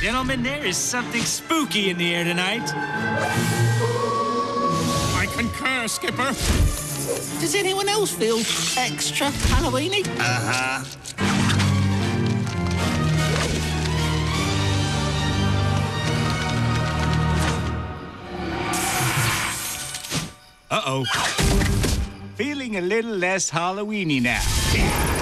Gentlemen, there is something spooky in the air tonight. I concur, Skipper. Does anyone else feel extra Halloweeny? Uh-huh. Uh-oh. Feeling a little less Halloweeny now.